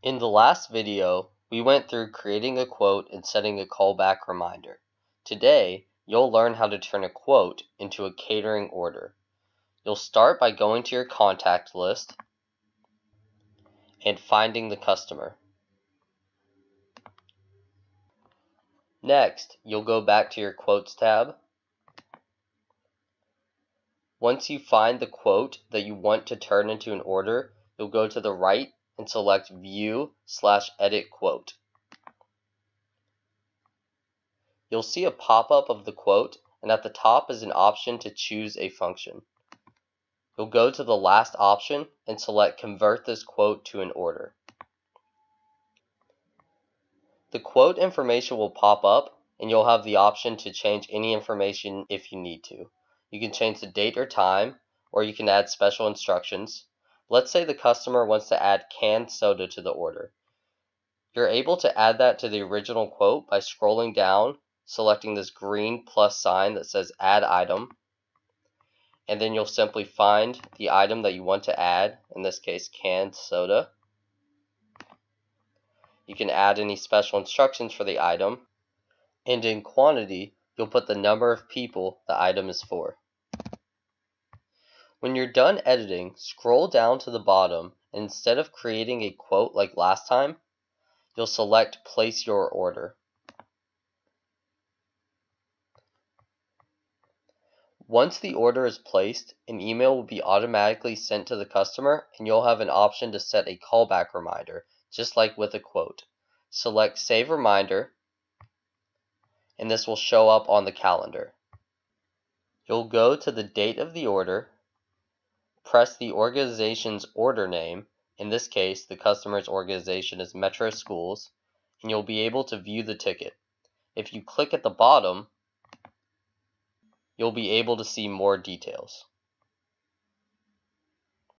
In the last video, we went through creating a quote and setting a callback reminder. Today, you'll learn how to turn a quote into a catering order. You'll start by going to your contact list and finding the customer. Next, you'll go back to your Quotes tab. Once you find the quote that you want to turn into an order, you'll go to the right and select View slash Edit Quote. You'll see a pop-up of the quote, and at the top is an option to choose a function. You'll go to the last option and select Convert this quote to an order. The quote information will pop up, and you'll have the option to change any information if you need to. You can change the date or time, or you can add special instructions. Let's say the customer wants to add canned soda to the order. You're able to add that to the original quote by scrolling down, selecting this green plus sign that says add item, and then you'll simply find the item that you want to add, in this case canned soda. You can add any special instructions for the item, and in quantity, you'll put the number of people the item is for. When you're done editing, scroll down to the bottom instead of creating a quote like last time, you'll select Place Your Order. Once the order is placed, an email will be automatically sent to the customer and you'll have an option to set a callback reminder, just like with a quote. Select Save Reminder and this will show up on the calendar. You'll go to the date of the order press the organization's order name, in this case the customer's organization is Metro Schools, and you'll be able to view the ticket. If you click at the bottom, you'll be able to see more details.